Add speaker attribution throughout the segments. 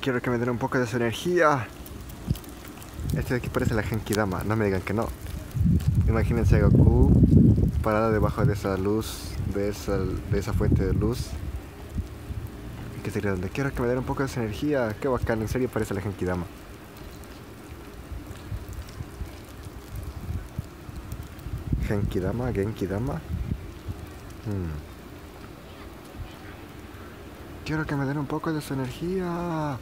Speaker 1: Quiero que me den un poco de su energía. Este de aquí parece la Genkidama, no me digan que no. Imagínense a Goku parado debajo de esa luz, de esa, de esa fuente de luz. Y que sería donde quiero que me den un poco de su energía. Qué bacán, en serio parece la Genkidama. Genkidama, Genkidama. Hmm. Quiero que me den un poco de su energía.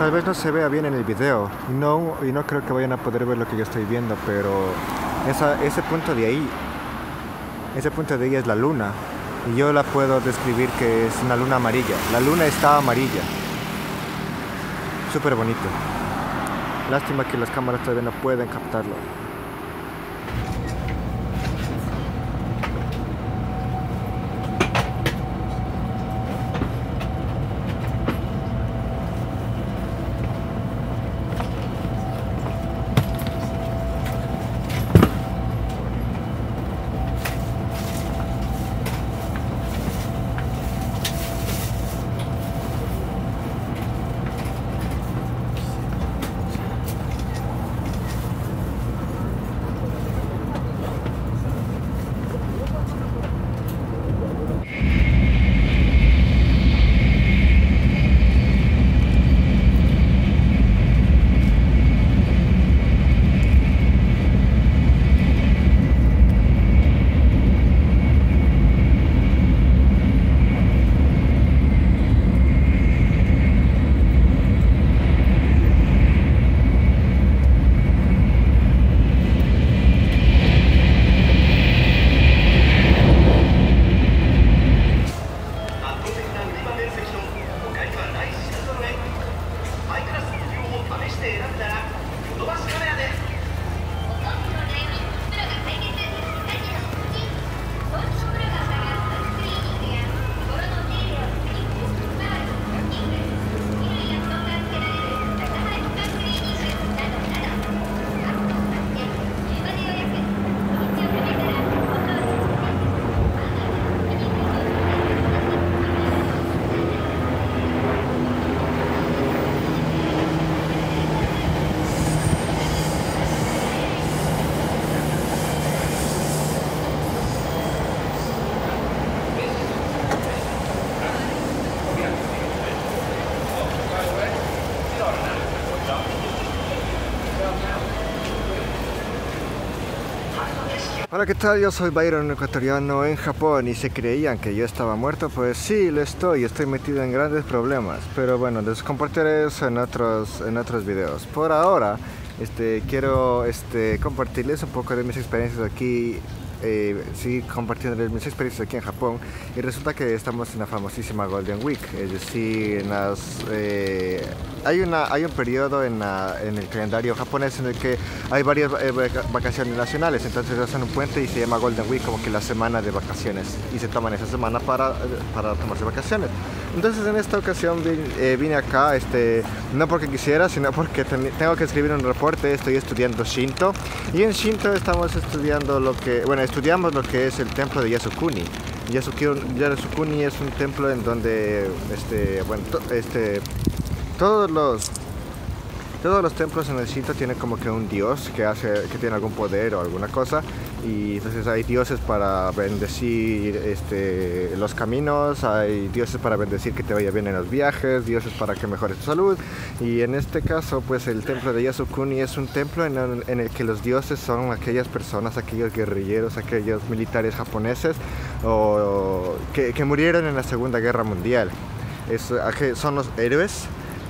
Speaker 1: Tal vez no se vea bien en el video no, y no creo que vayan a poder ver lo que yo estoy viendo, pero ese punto de ahí, ese punto de ahí es la luna y yo la puedo describir que es una luna amarilla. La luna está amarilla. Súper bonito. Lástima que las cámaras todavía no pueden captarlo. Hola, ¿qué tal? Yo soy Byron, ecuatoriano en Japón y se creían que yo estaba muerto, pues sí, lo estoy, estoy metido en grandes problemas, pero bueno, les compartiré eso en otros, en otros videos. Por ahora, este, quiero este, compartirles un poco de mis experiencias aquí eh, compartiendo mis experiencias aquí en Japón y resulta que estamos en la famosísima Golden Week, es decir, eh, hay, un periodo en, el calendario japonés en el que hay varias eh, vacaciones nacionales, entonces hacen un puente y se llama Golden Week como que la semana de vacaciones y se toman esa semana para, para tomarse vacaciones. Entonces en esta ocasión vine, vine acá, este, no porque quisiera, sino porque tengo que escribir un reporte, estoy estudiando Shinto y en Shinto estamos estudiando lo que, bueno, estudiamos lo que es el templo de Yasukuni. Yasukuni es un templo en donde, este, bueno, este, todos los todos los templos en el Shinto tienen como que un dios que hace que tiene algún poder o alguna cosa y entonces hay dioses para bendecir este, los caminos, hay dioses para bendecir que te vaya bien en los viajes, dioses para que mejores tu salud y en este caso pues el templo de Yasukuni es un templo en el, que los dioses son aquellas personas, aquellos guerrilleros, aquellos militares japoneses o, que, murieron en la Segunda Guerra Mundial. Es, son los héroes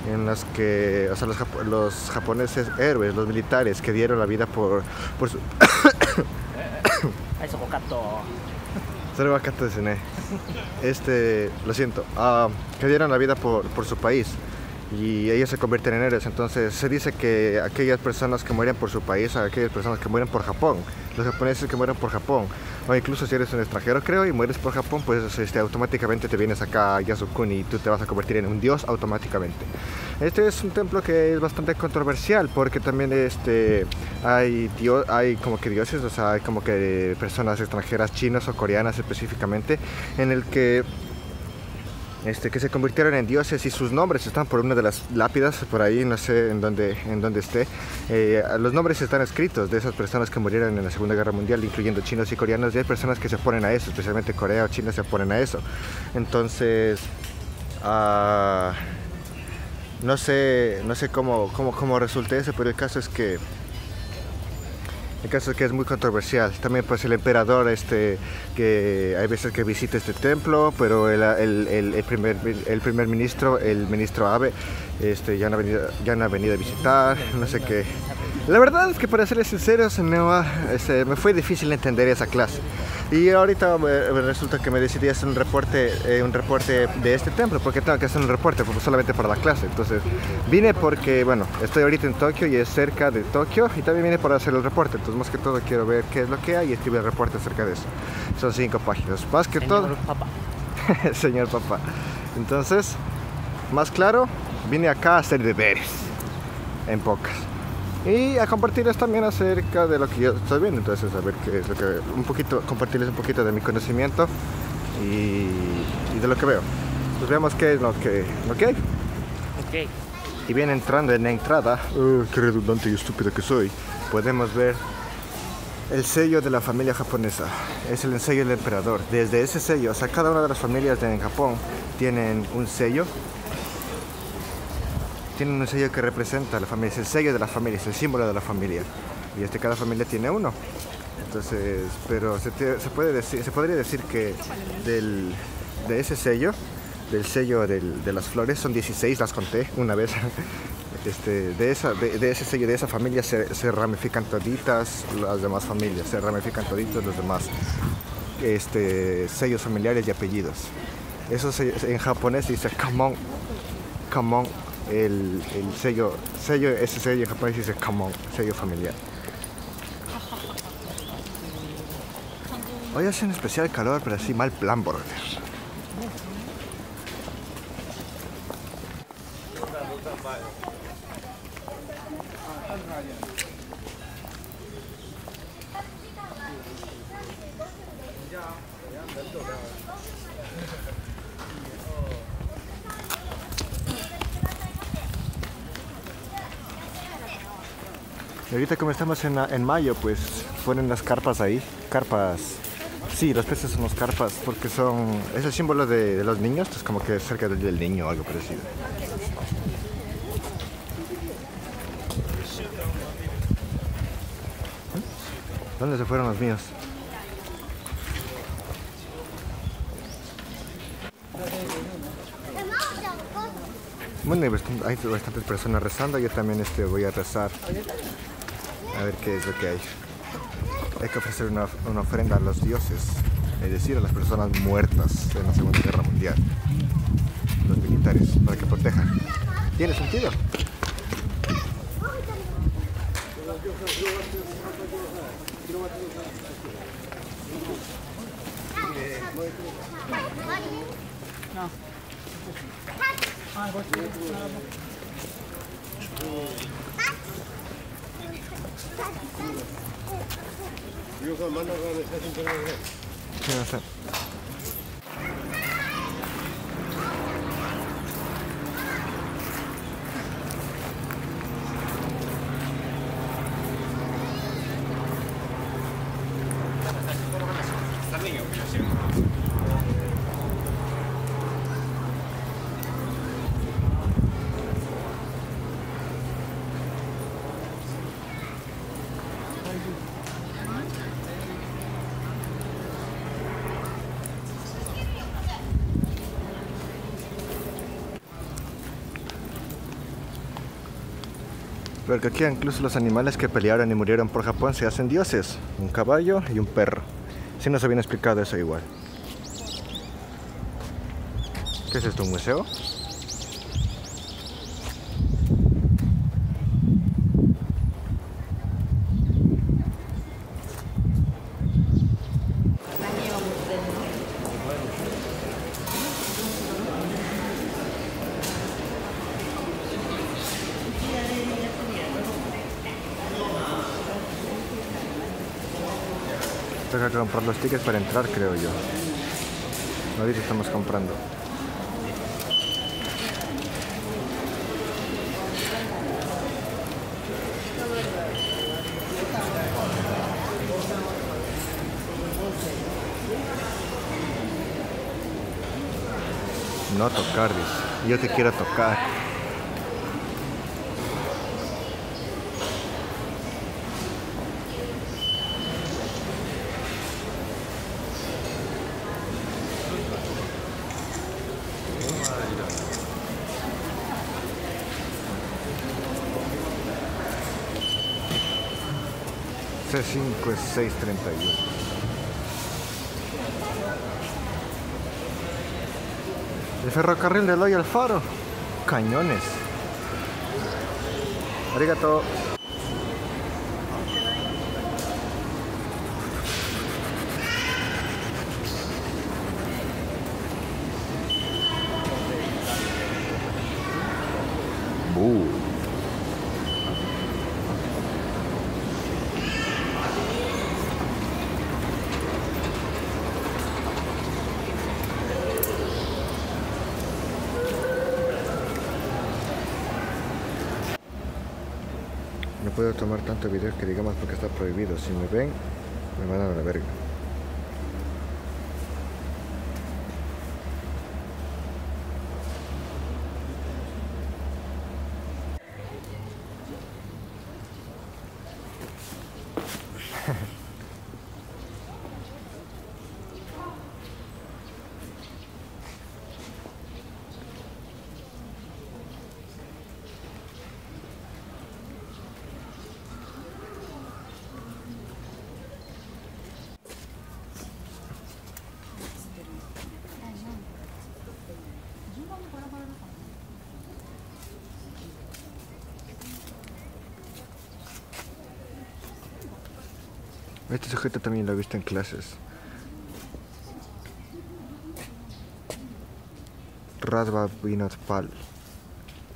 Speaker 1: en los que, o sea, los, los, japoneses héroes, los militares que dieron la vida por, por su... Este, lo siento, uh, que dieron la vida por, por su país y ellos se convierten en héroes. Entonces se dice que aquellas personas que mueren por su país, aquellas personas que mueren por Japón, los japoneses que mueren por Japón, o incluso si eres un extranjero creo y mueres por Japón, pues este, automáticamente te vienes acá a Yasukuni y tú te vas a convertir en un dios automáticamente. Este es un templo que es bastante controversial porque también este, hay, dios, hay como que dioses, o sea, hay como que personas extranjeras, chinos o coreanas específicamente, en el que este, que se convirtieron en dioses y sus nombres están por una de las lápidas por ahí, no sé en dónde, en dónde esté. Eh, los nombres están escritos de esas personas que murieron en la Segunda Guerra Mundial, incluyendo chinos y coreanos, y hay personas que se ponen a eso, especialmente Corea o China se ponen a eso. Entonces, uh, no sé, no sé cómo, cómo, cómo resulte eso, pero el caso es que el caso es que es muy controversial. También pues el emperador, este, que hay veces que visita este templo, pero el, el, el, primer, el primer ministro, el ministro Abe, este, ya, no ha venido, ya no venido a visitar, no sé qué. La verdad es que para serles sinceros, me, este, me fue difícil entender esa clase. Y ahorita resulta que me decidí hacer un reporte, eh, un reporte de este templo, porque tengo que hacer un reporte pues, solamente para la clase. Entonces vine porque, bueno, estoy ahorita en Tokio y es cerca de Tokio y también vine para hacer el reporte. Entonces más que todo quiero ver qué es lo que hay y escribir el reporte acerca de eso. Son cinco páginas. Más que
Speaker 2: Señor
Speaker 1: todo...
Speaker 2: Papá.
Speaker 1: Señor papá. Entonces, más claro, vine acá a hacer deberes, en pocas y a compartirles también acerca de lo que yo estoy viendo entonces a ver qué es lo que un poquito compartirles un poquito de mi conocimiento y, y de lo que veo. Pues veamos qué es lo que lo que hay.
Speaker 2: Ok.
Speaker 1: y bien entrando en la entrada uh, qué redundante y estúpido que soy podemos ver el sello de la familia japonesa. Es el sello del emperador. Desde ese sello o sea cada una de las familias en Japón tienen un sello tienen un sello que representa la familia, es el sello de la familia, es el símbolo de la familia. Y este cada familia tiene uno. Entonces, pero se, puede decir, se podría decir que del, de ese sello, del sello del- de las flores, son 16, las conté una vez. Este, de, esa, de, ese sello, de esa familia se, se ramifican toditas las demás familias, se ramifican toditos los demás este, sellos familiares y apellidos. Eso se- en japonés dice kamon, kamon, el, el sello, sello, ese sello en japonés dice kamon, sello familiar. Hoy hace un especial calor, pero así mal plan, brother. Y ahorita como estamos en, en mayo, pues ponen las carpas ahí. Carpas. Sí, los peces son los carpas porque son... Es el símbolo de, los niños, es como que cerca del del niño o algo parecido. ¿Dónde se fueron los míos? Bueno, hay bastantes personas rezando, yo también este, voy a rezar. A ver qué es lo que hay. Hay que ofrecer una, ofrenda a los dioses, es decir, a las personas muertas en la Segunda Guerra Mundial. Los militares, para que protejan. ¿Tiene sentido? 여기서 만나서 사진 찍는 거 해. 안녕하세요. Porque aquí incluso los animales que pelearon y murieron por Japón se hacen dioses. Un caballo y un perro. Si nos habían explicado eso igual. ¿Qué es esto? ¿Un museo? Que comprar los tickets para entrar, creo yo. Ahorita estamos comprando. No tocar. Yo te quiero tocar. C5 es 631. El ferrocarril de Loy Faro. Cañones. Arigato. No puedo tomar tanto video que digamos porque está prohibido. Si me ven, me mandan a la verga. Este sujeto también lo he visto en clases. Radva Vinod Pal.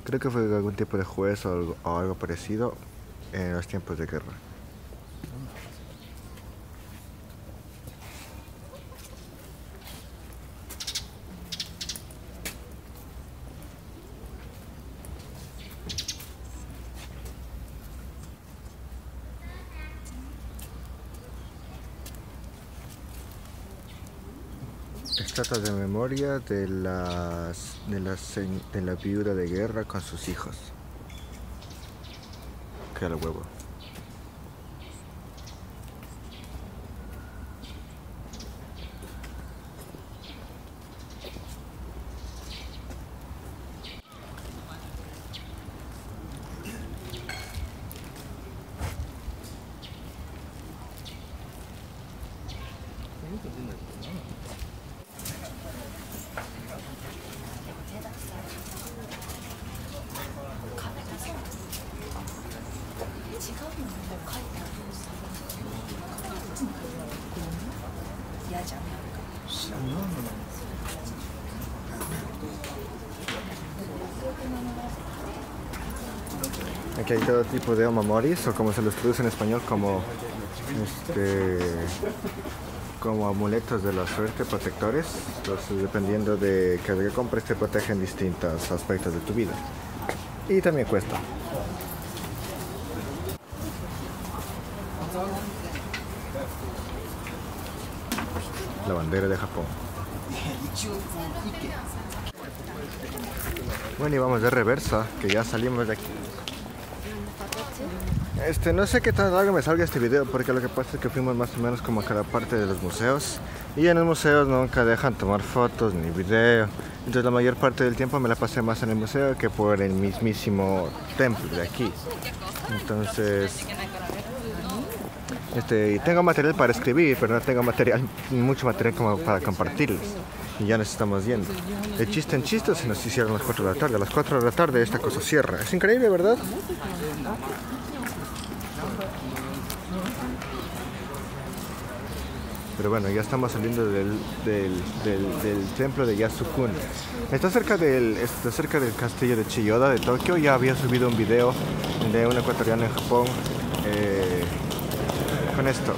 Speaker 1: Creo que fue algún tipo de juez o algo, o algo parecido en los tiempos de guerra. Estatua de memoria de, las, de, la, de la viuda de guerra con sus hijos. Que al huevo. Aquí hay todo tipo de omamoris, o como se los traduce en español, como este como amuletos de la suerte, protectores. Entonces, dependiendo de que compres, te protegen distintos aspectos de tu vida. Y también cuesta. La bandera de Japón. Bueno, y vamos de reversa, que ya salimos de aquí. Este, no sé qué tan largo me salga este video porque lo que pasa es que fuimos más o menos como a cada parte de los museos y en los museos nunca dejan tomar fotos ni video. Entonces la mayor parte del tiempo me la pasé más en el museo que por el mismísimo templo de aquí. Entonces, este, tengo material para escribir, pero no tengo material, mucho material como para compartirles. Y ya nos estamos yendo. De chiste en chiste se nos hicieron las 4 de la tarde. A las 4 de la tarde esta cosa cierra. Es increíble, ¿verdad? Pero bueno, ya estamos saliendo del, templo de Yasukuni. Está cerca, del, está cerca del castillo de Chiyoda de Tokio. Ya había subido un video de un ecuatoriano en Japón eh, con esto.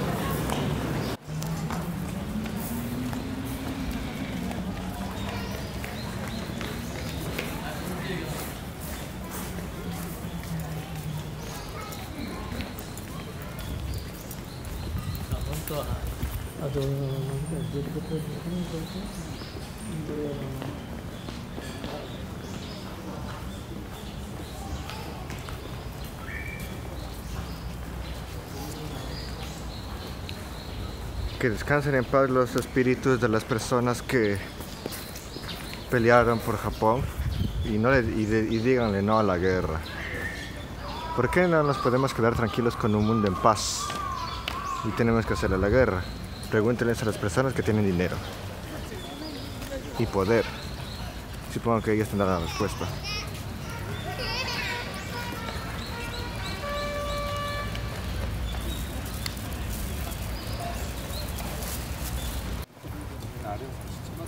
Speaker 1: Que descansen en paz los espíritus de las personas que pelearon por Japón y, no le, y, díganle no a la guerra. ¿Por qué no nos podemos quedar tranquilos con un mundo en paz? Y tenemos que hacerle la guerra. Pregúntenles a las personas que tienen dinero y poder. Supongo que ellos tendrán la respuesta.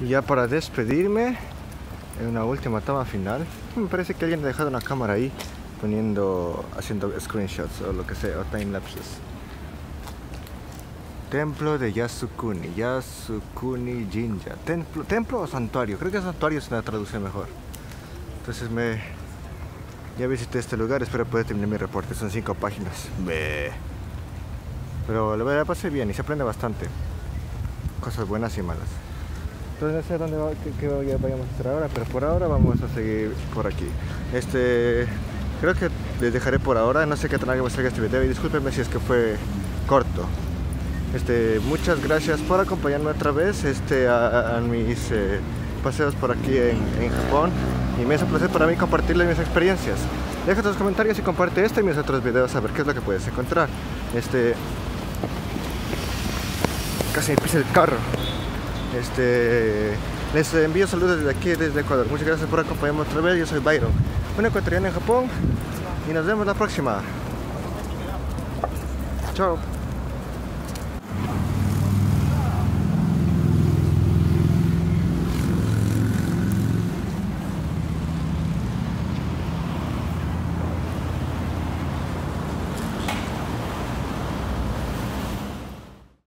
Speaker 1: Y ya para despedirme, en una última toma final, me parece que alguien ha dejado una cámara ahí poniendo, haciendo screenshots o lo que sea, o time lapses. Templo de Yasukuni, Yasukuni Jinja. Templo, templo o santuario, creo que santuario es una traducción mejor. Entonces me ya visité este lugar, espero poder terminar mi reporte, son cinco páginas. Pero la pasé bien y se aprende bastante. Cosas buenas y malas. Entonces no sé dónde va, qué, vayamos a hacer ahora, pero por ahora vamos a seguir por aquí. Este, creo que les dejaré por ahora, no sé qué tan largo va a este video y discúlpenme si es que fue corto. Este, muchas gracias por acompañarme otra vez este, a, mis eh, paseos por aquí en, Japón y me hace un placer para mí compartirles mis experiencias. Deja tus comentarios y comparte este y mis otros videos a ver qué es lo que puedes encontrar. Este, casi me pisa el carro. Este, les envío saludos desde aquí, desde Ecuador. Muchas gracias por acompañarme otra vez. Yo soy Byron, un ecuatoriano en Japón. Y nos vemos la próxima. Chao.